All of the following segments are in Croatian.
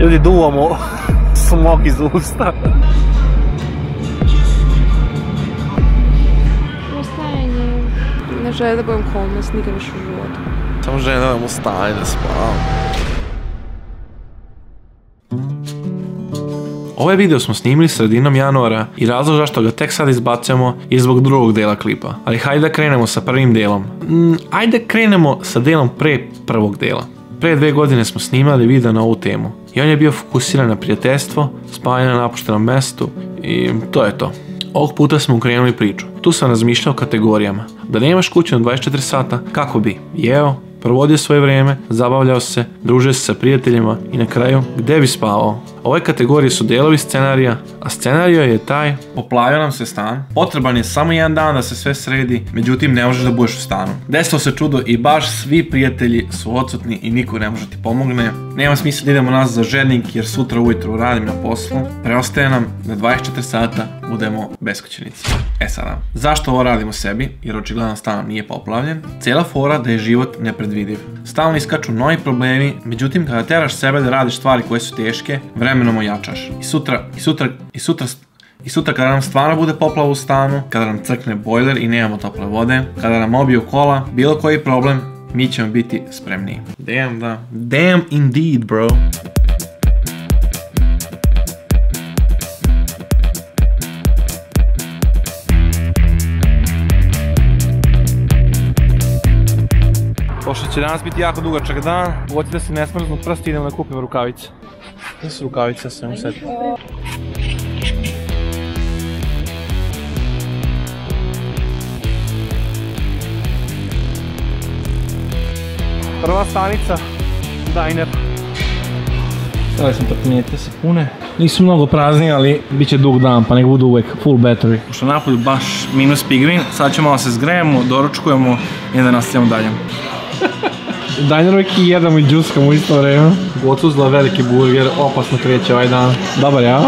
Ljudi duvamo smog iz usta. Ostajanje. Ne želim da budem homeless nikad više u životu. Samo želim da vam stanje da spavam. Ovaj video smo snimili sredinom januara i razlog zašto ga tek sad izbacujemo je zbog drugog dela klipa. Ali hajde da krenemo sa prvim delom. Mm, ajde krenemo sa delom pre prvog dela. Pre dve godine smo snimali video na ovu temu i on je bio fokusiran na prijateljstvo, spavanje na napuštenom mestu i to je to. Ovog puta smo ukrenuli priču. Tu sam razmišljao kategorijama. Da nemaš kuću na 24 sata, kako bi? Jeo, provodio svoje vrijeme, zabavljao se, družio se sa prijateljima i na kraju gdje bi spavao. Ove kategorije su dijelovi scenarija, a scenario je taj poplavio nam se stan, potreban je samo jedan dan da se sve sredi, međutim ne možeš da budeš u stanu. Desilo se čudo i baš svi prijatelji su odsutni i niko ne može ti pomogne. Nema smisla da idemo nazad za žednik jer sutra ujutro radim na poslu. Preostaje nam da 24 sata budemo beskućenici. E sada, zašto ovo radimo sebi? Jer očigledno stan nije poplavljen. Cijela fora da je život nepredvidiv. Stalno iskaču novi problemi, međutim kada teraš sebe da radiš stvari koje su teške, vremenom ojačaš. I sutra, i sutra, i sutra, i sutra kada nam stvarno bude poplava u stanu, kada nam crkne bojler i nemamo tople vode, kada nam obiju kola, bilo koji problem, mi ćemo biti spremniji. Damn da. Damn indeed bro. Će danas biti jako dugačak dan, hoću da se ne smrznu prsti, idem da kupim rukavice. Gdje su rukavice, sam u sebi. Prva stanica, diner. Stavili sam tortinjete se pune. Nisu mnogo prazni, ali bit će dug dan, pa nek budu uvek full battery. Pošto napolju baš minus pigrin, sad ćemo malo se zgrejemo, doručkujemo i da nastavljamo dalje. Dajner uvijek i jedemo i džuskamo u isto vreme. Gocu uzela veliki burger, opasno kreće ovaj dan. Dobar ja?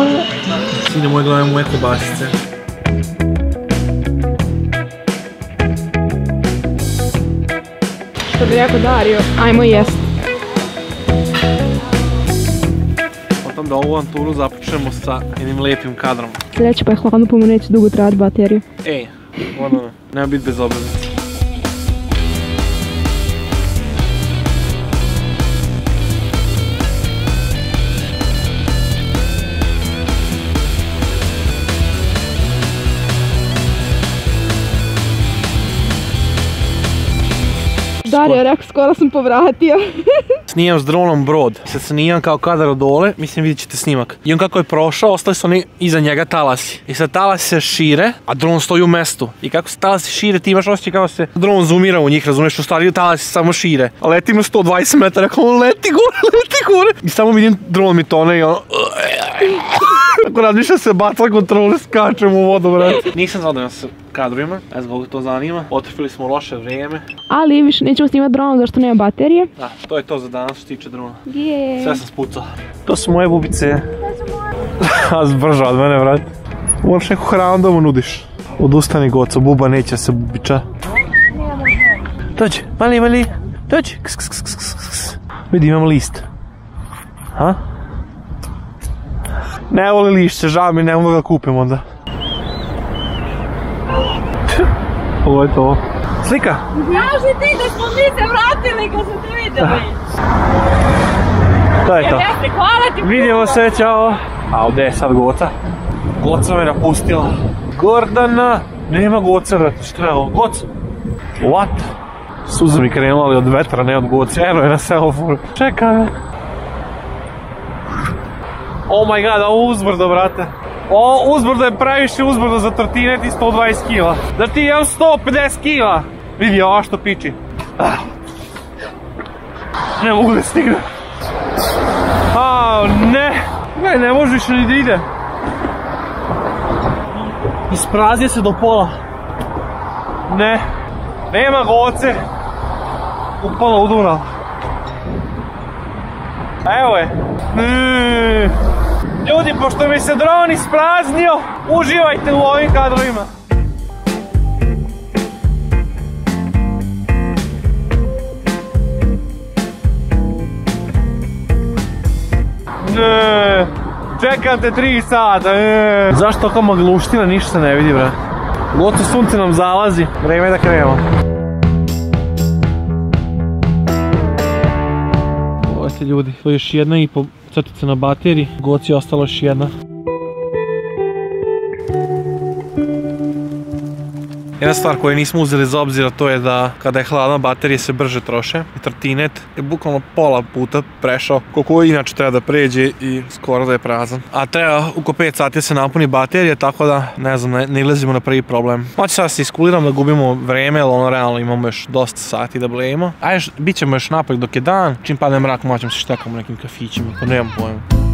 Sine moj gledamo moje kobasice. Što bi rekao Dario, ajmo jest. Potom da ovu anturu započnemo sa jednim lijepim kadrom. Sljedeće pa je hladno pa mu neće dugo trajati baterija. Ej, ono, nema biti bez obaveza. Dario, rekao, skoro sam povratio. Snijam s dronom brod. Se snijam kao kadar od dole, mislim vidjet ćete snimak. I on kako je prošao, ostali su oni iza njega talasi. I sad talasi se šire, a dron stoji u mestu. I kako se talasi šire, ti imaš osjećaj kao se dron zoomira u njih, razumiješ, u stvari talasi se samo šire. A letim na 120 metara, kao on leti gore, leti gore. I samo vidim dron mi tone i ono... Ako razmišljam se baca kontrole, skačem u vodu, brate. Nisam zadovoljan sa kadrovima, ne znam koliko to zanima. Otrpili smo loše vrijeme. Ali više nećemo snimati dronom zašto nema baterije. Da, to je to za danas što se tiče drona. Je. Sve sam spucao. To su moje bubice. A zbrža od mene, vrat. Moraš neku hranu da mu nudiš. Odustani goco, buba neće se bubiča. Dođi, mali, mali. Dođi. Ks, ks, ks, ks, ks, ks. Vidi, imam list. Ha? Ne voli lišće, žao mi, ne mogu da ga kupim onda. Ovo je to. Slika? Kaži ti da smo mi se vratili kad smo te vidjeli. To je to. Hvala ti. Vidimo se, čao. A ovdje je sad Goca. Goca me napustila. Gordana! Nema Goca, brate, što je ovo? Goca? What? Suza mi krenula ali od vetra, ne od Goce. Eno je na semaforu. Čeka me. Oh my god, ovo uzbrdo, brate. O, uzbrdo je previše uzbrdo za tortine ti 120 kila. Da ti imam 150 kila. Vidi ova što piči. Ah. Ne mogu da stignem. A, ne. Ne, ne može više ni da ide. Ispraznije se do pola. Ne. Nema goce. Upala udura. Evo je. Ljudi, pošto mi se dron ispraznio, uživajte u ovim kadrovima. Ne, čekam te 3 sata. Ne. Zašto tako magluština, ništa ne vidi, bre. Gotovo sunce nam zalazi, vreme je da krenemo. Ljudi, to je još jedna i po crtica na bateriji, goci je ostalo još jedna. Jedna stvar koju nismo uzeli za obzira to je da kada je hladna baterije se brže troše i trotinet je bukvalno pola puta prešao koliko inače treba da pređe i skoro da je prazan. A treba oko 5 sati se napuni baterija tako da ne znam ne, ne ilazimo na prvi problem. Moći sad se iskuliram da gubimo vreme jer ono realno imamo još dosta sati da blejimo. A još bit ćemo još napolje dok je dan, čim padne mrak moćemo se štekamo nekim kafićima, pa nemam pojma.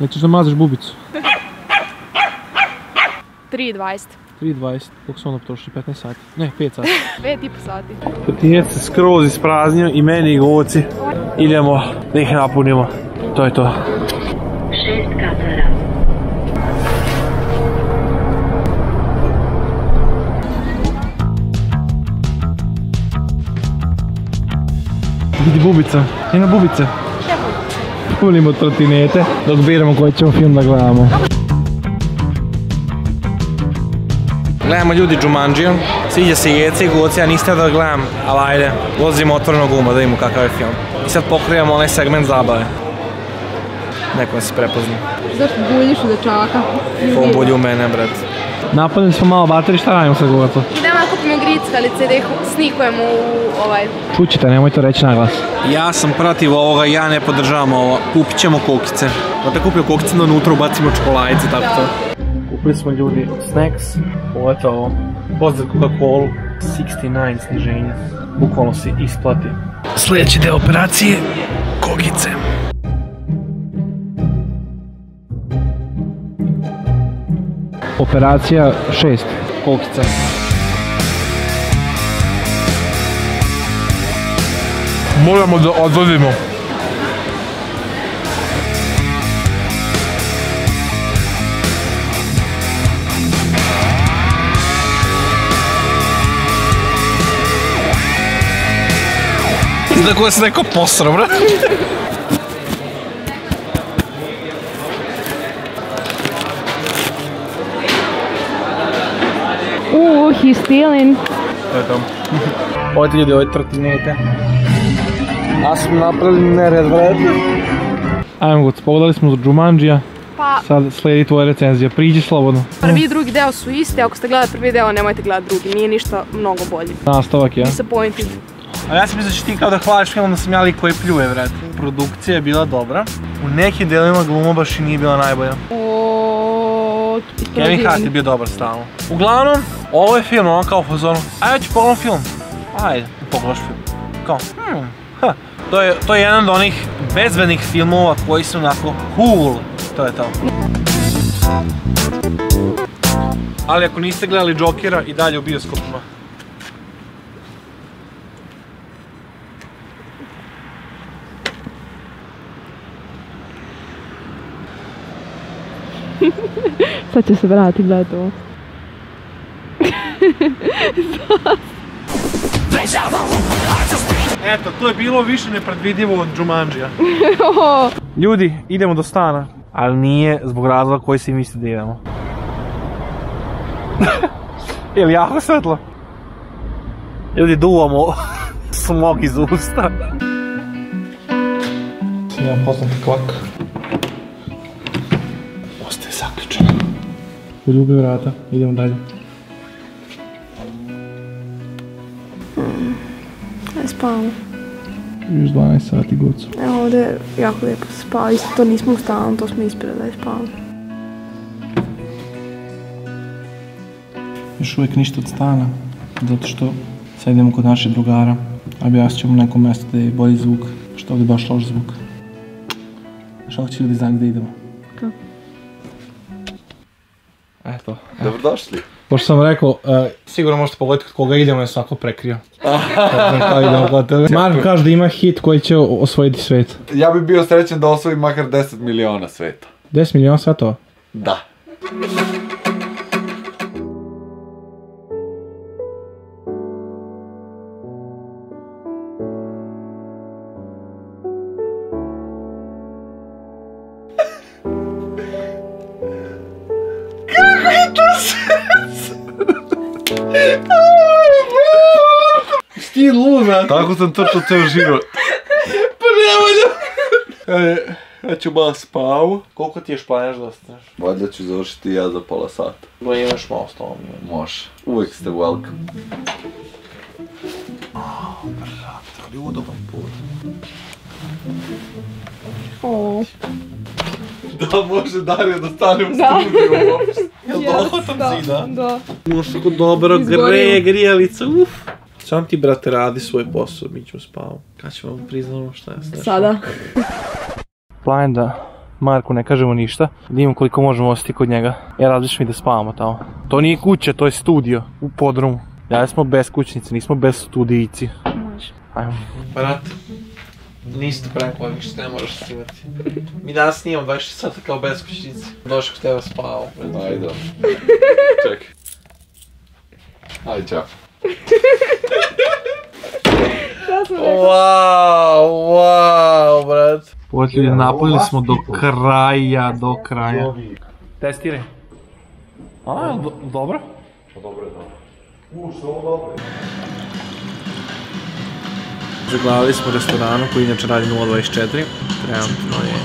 Nećeš da mazaš bubicu? 3.20. 3.20, koliko su onda potrošili? 15 sati? Ne, 5 sati. 5 i po sati. Trotinec se skroz ispraznio i meni i. Idemo da ih napunimo. To je to. šest katara. Vidi bubica, jedna bubica. Punimo trotinete dok biramo koji ćemo film da gledamo. Gledamo ljudi Jumanji, sviđa se Jece i Goci, a niste da gledam, ali ajde, vozimo otvorenog uma da vidimo kakav je film. I sad pokrivamo onaj segment zabave. Neko nas prepozna. Zašto buljiš u dečaka? U mene, bret. Napadili smo malo baterije, šta radimo sa Gocu? Idemo da kupimo grickalice da ih snikujemo u ovaj... Čućite, nemoj to reći naglas. Ja sam protiv ovoga, ja ne podržavam ovo. Kupit ćemo kokice. Znate kupio kokice, da unutra ubacimo čokoladice, tako to. Kupili smo ljudi snacks, ovo je to ovo. Pozdrav Coca-Cola, 69 sniženja. Bukvalno se isplati. Sljedeći deo operacije, kokice. Operacija 6, kokica. Moramo da odvozimo. Izgleda kako se neko posro, bro. He's stealing. To je to. Ovo ti ljudi, ovo je trotinete. A smo napravili nered, vred. Ajmo god, pogledali smo za Jumanjija. Pa, Sad slijedi tvoja recenzija, priđi slobodno. prvi i drugi deo su isti, ako ste gledali prvi deo, nemojte gledati drugi, nije ništa mnogo bolji. Nastavak, ja. Disappointed. A ja sam mislio će ti kao da hvališ film da sam ja lik koji pljuje, vred. Produkcija je bila dobra. U nekim dijelovima gluma baš i nije bila najbolja. O, Kevin Hart je bio dobar stalno. Uglavnom, ovo je film, on kao fazonu, a ja ću pogledam film. Ajde, pogledaš film. Kao, hmm, ha. To je, to je jedan od onih bezvednih filmova koji su onako cool. To je to. Ali ako niste gledali Jokera i dalje u bioskopima. Sad će se vratiti gledati ovo. Eto, to je bilo više nepredvidivo od Jumanjija. Ljudi, idemo do stana. Ali nije zbog razloga koji si misli da idemo. Je li jako svetlo? Ljudi, duvamo smog iz usta. Ja poznat kvak. Ljubi vrata, idemo dalje. Ne spavamo. Još 12 sati gocu. Evo ovdje je jako lijepo se spava, isto to nismo u stanu, to smo ispred da je spavamo. Još uvijek ništa od stana, zato što sad idemo kod naših drugara. Objasnit ćemo nekom mjestu da je bolji zvuk, što ovdje je baš loš zvuk. Što hoće ljudi znati gdje idemo. Dobrodošli. Pošto sam rekao, e, sigurno možete pogledati kod koga idemo, jer svako prekrio. Tebe. Marko kaže da ima hit koji će osvojiti svet. Ja bi bio srećan da osvojim makar 10 miliona sveta. 10 milijuna svetova. Da. Luda. Tako sam trčao ceo život. Pa nema da... E, ja ću malo spavu. Koliko ti još planiraš da ostaneš? Valjda ću završiti ja za pola sata. Bo imaš malo s tobom. Može. Uvijek ste welcome. Ali udoban put. O, Da, može Dario da stane u studiju uopšte. Jel ja, dohotam da, zida? Da. Muško dobro greje, grijalica, uf. Sam ti, brate, radi svoj posao, mi ćemo spavu. Kad ćemo vam priznamo šta je sve. Sada. Plan da Marku ne kažemo ništa, da vidimo koliko možemo ostati kod njega. Ja različim i da spavamo tamo. To nije kuća, to je studio u podrumu. Ja smo beskućnici, nismo bez studijci. Može. Ajmo. Brat, niste prankovali ništa, ne moraš snimati. Mi danas snimamo 26 sata kao beskućnici. Došli kod tebe spavao. Ajde. Čekaj. Ajde, čao. Wow, wow, brat. Potljubi, napunili smo do kraja, do kraja. Testiraj. A, do, dobro? Zaglavili smo restoranu koji inače radi 0.24. Trenutno je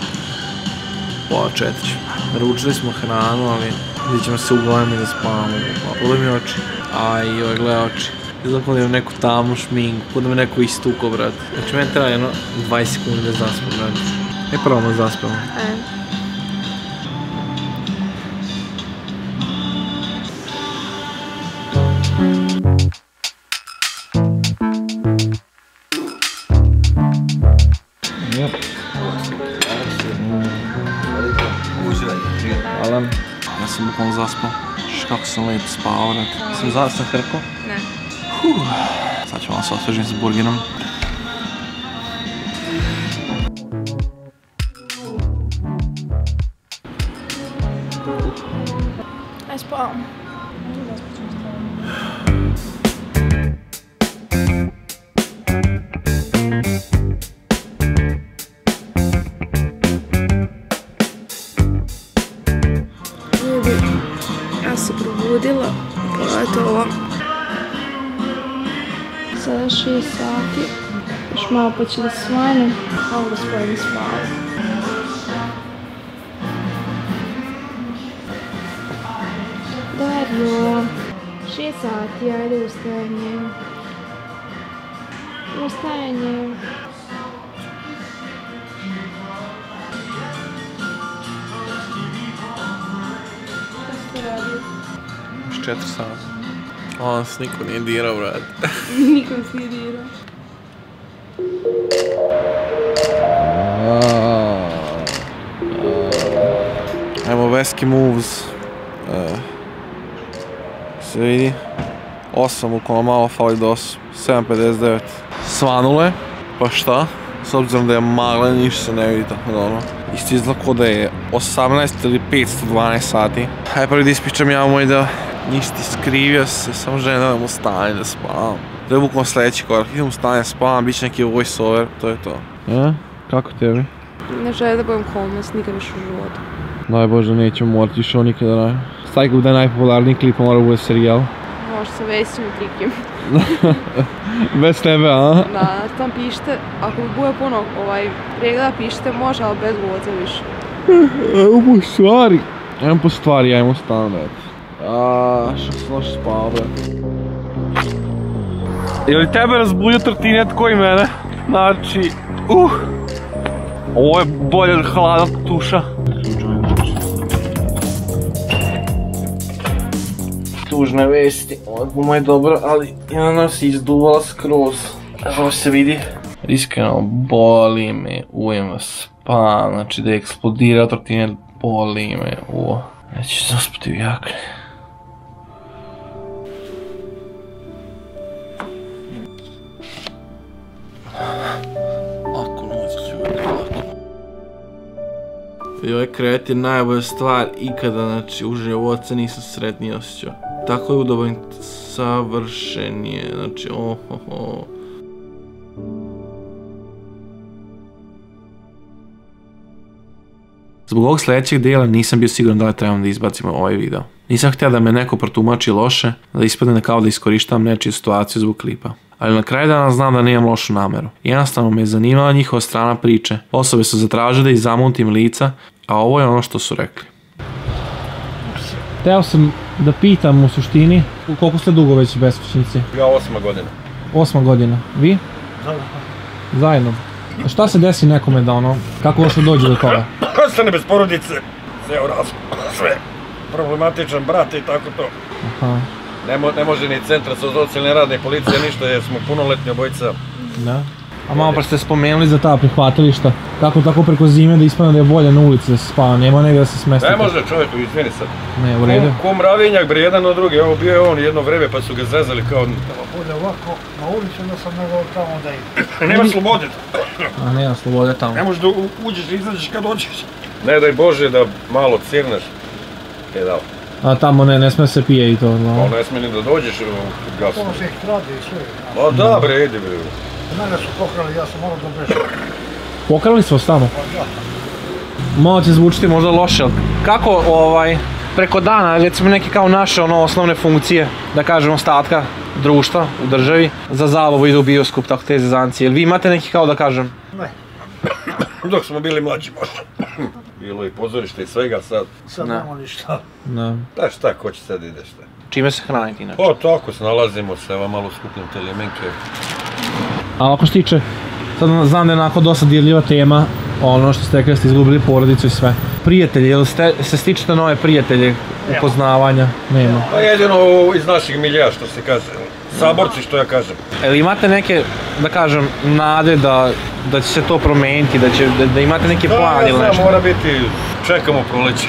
pola četiri. Naručili smo hranu, ali vidjet ćemo se uglavnom i da spavamo. Pogledaj mi oči. Aj, joj, gledaj oči. Izgleda kao da imam neku tamnu šminku, kao da me neko istuko, brate. Znači, meni treba jedno 20 sekundi da zaspam, brate. E, prvo da zaspamo. E, Hvala. Ja sam bukvalno zaspao. Kako sam lepo spao, brate. Sam za, sam ne. Sad ću malo se osvežim s burgerom. этого. Саши Саки. Ich mal почти с вами. Alles bei Spaß. Dario. Šie sāti jāiet uz tēņiem. Uz tēņiem. 24 sata. A nas niko nije dirao, brad. niko nas nije dirao. Ajmo Veski Moves. Se vidi. 8 u koma malo fali do 8. 7.59. Svanule. Pa šta? S obzirom da je magle ništa se ne vidi tako dobro. Isto izlako da je 18 ili 512 sati. Ajde prvi da ispičam ja moj deo ništa skrivio se, samo želim da idem u stanje da spavam. To je bukvalno sljedeći korak, idem u stanje spavam, bit će neki voice over, to je to. E? Kako tebi? Ne želim da budem homeless nikad više u životu. Daj Bože, nećemo morati više ovo nikada raditi. Stajkov da je najpopularniji klip, mora bude serijal. Može sa Vesim i Trikim. Bez tebe, a? Da, tam pišite, ako bude puno ovaj, pregleda pišite može, ali bez voza više. Evo po stvari. Ajmo po stvari, ajmo stan, A, što se spao, brate. Je li tebe razbudio trtinet koji mene? Znači, uh. Ovo je bolje od hladan tuša. Tužne vesti, ovo guma je dobro, ali jedna nas je izduvala skroz. Evo se vidi. Iskreno, boli me, ujem spa, znači da je eksplodirao trotinet, boli me, u. Neću zaspati u jakne. I ovaj krevet je najbolja stvar ikada, znači u životu nisam sretnije osjećao. Tako je udoban, savršen je, znači ohoho. Zbog ovog sljedećeg dijela nisam bio siguran da li trebam da izbacimo ovaj video. Nisam htio da me neko protumači loše, da ispadne kao da iskorištavam nečiju situaciju zbog klipa. Ali na kraju dana znam da nemam lošu nameru. Jednostavno me je zanimala njihova strana priče. Osobe su zatražile da ih zamutim lica, a ovo je ono što su rekli. Teo sam da pitam u suštini, koliko ste dugo već beskućnici? Ja osma godina. Osma godina. Vi? Zajedno. A šta se desi nekome da ono, kako uopšte dođe do toga? Ostane bez porodice, ceo razum, sve. Problematičan brat i tako to. Aha, Ne, mo- ne može ni centra za socijalne radne policije ništa jer smo punoletni obojica. da. A malo pa ste spomenuli za ta prihvatilišta. Kako tako preko zime da ispadne da je bolje na ulici da se spava, nema negdje da se smestite? Ne može čovjeku, izvini sad. Ne, u redu. Kum, kum Ravinjak, bre, jedan od drugi, evo bio je on jedno vreme pa su ga zezali kao... bude ovako na ulici, onda sam nego tamo da idem. Nema slobode, A nema slobode tamo. ne možeš da u- uđeš i izađeš kad hoćeš. Ne daj Bože da malo cirneš. E da, A tamo ne, ne sme se pije i to, no. pa ne smije ni da dođeš u gasu. Ono se ih radi i sve. Pa da bre, idi bre. Mene su pokrali, ja sam morao da bežem. Pokrali su vas tamo? Malo će zvučiti možda loše, kako ovaj, preko dana, recimo neke kao naše ono osnovne funkcije, da kažemo ostatka društva u državi, za zabavu idu u bioskop, tako te zezancije. Jel vi imate neki kao da kažem? Dok smo bili mlađi možda. Bilo i pozorište i svega sad. Sad Ne. nema ništa. Da. Da šta, ko će sad ideš šta? Čime se hraniti inače? Pa tako snalazimo se, evo malo skupljam te limenke. A ako što se tiče, sad znam da je onako dosta dirljiva tema, ono što ste rekli ste izgubili porodicu i sve. Prijatelji, jel ste, se stičete nove prijatelje, upoznavanja? Nema. Pa jedino iz naših milija što se kaže. Saborci što ja kažem. Jel imate neke, da kažem, nade da, da će se to promijeniti, da, će, da, da imate neki Da, plan ili nešto? mora biti, čekamo proleće.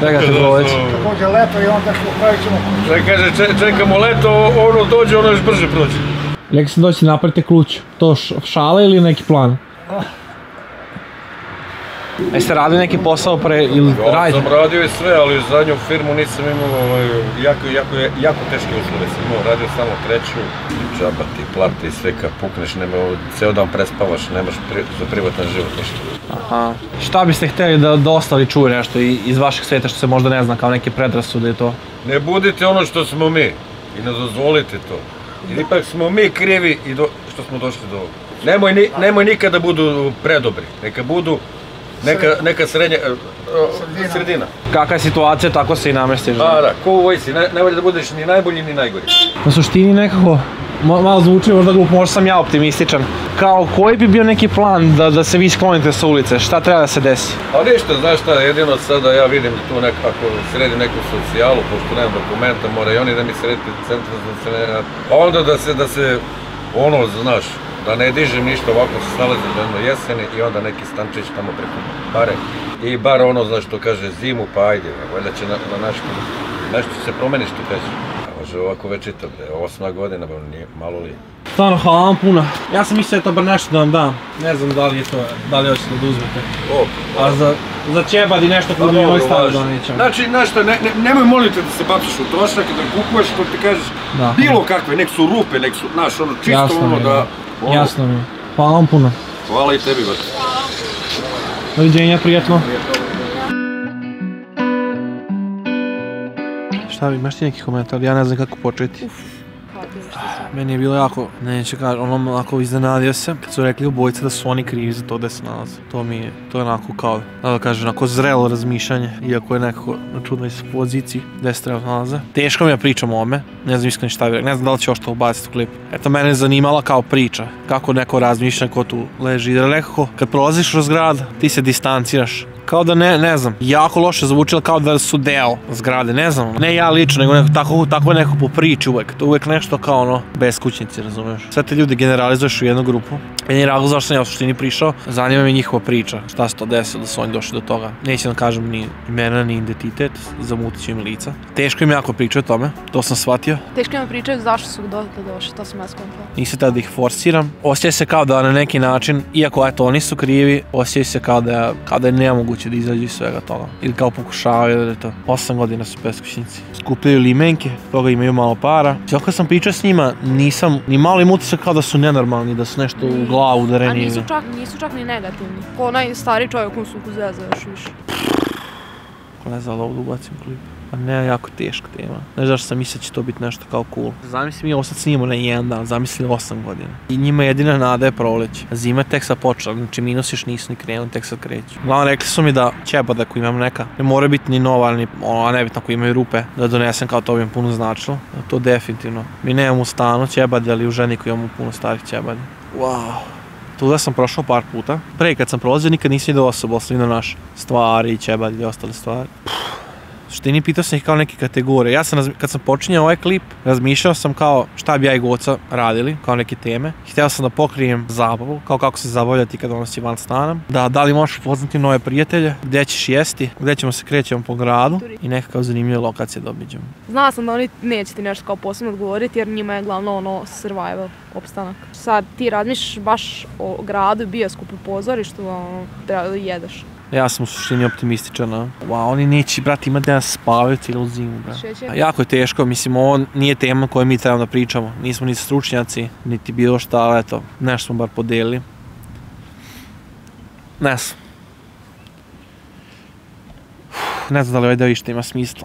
Čekate proleće. Dođe leto i onda pravit ćemo kuću. Kaže, če- čekamo leto, ono dođe, ono još brže prođe. Rekli ste doći napravite kluć. To šala ili neki plan? Jeste radili neki posao pre ili Ja radite? sam radio i sve, ali u zadnju firmu nisam imao ovaj, jako, jako, jako teške uslove sam imao, radio samo treću, džaba ti plate i sve kad pukneš, nema, ceo dan prespavaš, nemaš pri, za privatan život ništa. Aha. Šta biste htjeli da, da ostali čuju nešto iz vašeg sveta što se možda ne zna kao neke predrasude i to? Ne budite ono što smo mi i ne dozvolite to. Jer ipak smo mi krivi i do, što smo došli do ovoga. Nemoj, ni, nemoj nikada budu predobri, neka budu neka, neka srednja, e, e, sredina. Kakva je situacija, tako se i namestiš. Da, da, ko u vojsi, ne, ne valja da budeš ni najbolji ni najgori. Na suštini nekako, ma- malo zvuči možda glupo, možda sam ja optimističan. Kao, koji bi bio neki plan da, da se vi sklonite sa ulice? Šta treba da se desi? A ništa, znaš šta, jedino sada ja vidim tu nekako sredim neku socijalu, pošto nemam dokumenta, mora i oni da mi sredite centar za socijalne rad. A onda da se, da se, ono, znaš, da ne dižem ništa ovako se snalazim do jedno jeseni i onda neki stančić tamo preko bare. I bar ono, znaš, što kaže zimu, pa ajde, valjda će na, na nešto, nešto se promeni što kaže. A može ovako već čitav, osma godina, ba, nije, malo li. Stvarno, hvala vam puno. Ja sam mislio je to bar nešto da vam dam. Ne znam da li je to, da li hoćete da uzmete. O, A za, za ćebad i nešto kod mi ovaj stavio da nećem. Znači, znaš šta, ne, ne, nemoj moliti da se bacaš u trošak i da kupuješ, što ti kažeš, Da. bilo kakve, nek su rupe, nek su, znaš, ono, čisto Jasno ono je, da... ono, Jasno mi je. Hvala vam puno. Hvala i tebi, brate. Doviđenja, prijatno. Šta bi, imaš ti neki komentar? Ja ne znam kako početi. Meni je bilo jako, neće kaži, ono onako iznenadio se kad su rekli obojica da su oni krivi za to da se nalaze. To mi je, to je onako kao, da kažem, onako zrelo razmišljanje, iako je nekako na čudnoj poziciji gde se treba nalaze. Teško mi je pričam o ome, ne znam iskreno šta bi ne znam da li će što ubaciti u klip. Eto, mene je zanimala kao priča, kako neko razmišlja, ko tu leži, jer nekako kad prolaziš kroz grad, ti se distanciraš. Kao da ne, ne znam, jako loše zvuči, ali kao da su deo zgrade, ne znam, ne ja lično, nego neko, tako, tako je neko po priči uvek, to je uvek nešto kao ono, beskućnici, razumeš? Sve te ljude generalizuješ u jednu grupu. Meni je razlog zašto sam ja u suštini prišao, zanima me njihova priča, šta se to desilo da su oni došli do toga. Neće da kažem ni imena, ni identitet, zamutit ću im lica. Teško im jako pričati o tome, to sam shvatio. Teško mi pričaju zašto su do do došli, to sam ja skontala. Nisam tada da ih forsiram. Osjeća se kao da na neki način, iako eto oni su krivi, osjeća se kao da, kao da je nemoguće da izađu iz svega toga. Ili kao pokušavaju da je to. Osam godina su beskućnici. Skupljaju limenke, toga imaju malo para. Sve kad sam pričao s njima, nisam ni malo im utisak kao da su nenormalni, da su nešto u glavu A udareni. nisu čak, nisu čak ni negativni. Ko onaj stari čovjek u suku zeza još više. Ko ne znam da ovdje ubacim klip. Pa ne, jako teška tema. Ne zašto sam mislio da će to biti nešto kao cool. Zamisli mi sad snimamo na jedan dan, zamisli 8 godina. I njima jedina nada je proleće. Zima tek sad počela, znači minus još nisu ni krenuli, tek sad kreću. Uglavnom rekli su mi da ćebad ako imam neka, ne mora biti ni nova, ni ono, a nebitno ako imaju rupe, da donesem kao to bi im puno značilo. To definitivno. Mi nemamo u stanu ćebad, ali u ženiku imamo puno starih ćebada. Wow. Tuda sam prošao par puta. Pre kad sam prolazio nikad nisam vidio osobu, osim vidio naš stvari, ćebad i ostale stvari. Suštini pitao sam ih kao neke kategorije. Ja sam, kad sam počinjao ovaj klip, razmišljao sam kao šta bi ja i Goca radili, kao neke teme. Htio sam da pokrijem zabavu, kao kako se zabavljati kad ono si van stana. Da, da li možeš upoznati nove prijatelje, gdje ćeš jesti, gdje ćemo se krećemo po gradu i nekakav zanimljive lokacije da obiđemo. Znala sam da oni neće ti nešto kao posebno odgovoriti jer njima je glavno ono survival, opstanak. Sad ti razmišljaš baš o gradu, bioskopu, pozorištu, ono, treba da jedeš. Ja sam u suštini optimističan, a? Wow, oni neće, brate, imati da spavaju cijelu zimu, brate. A Jako je teško, mislim, ovo nije tema koju mi trebamo da pričamo. Nismo ni stručnjaci, niti bilo šta, ali eto, nešto smo bar podelili. Ne znam. Ne znam da li ovaj deo išta ima smisla.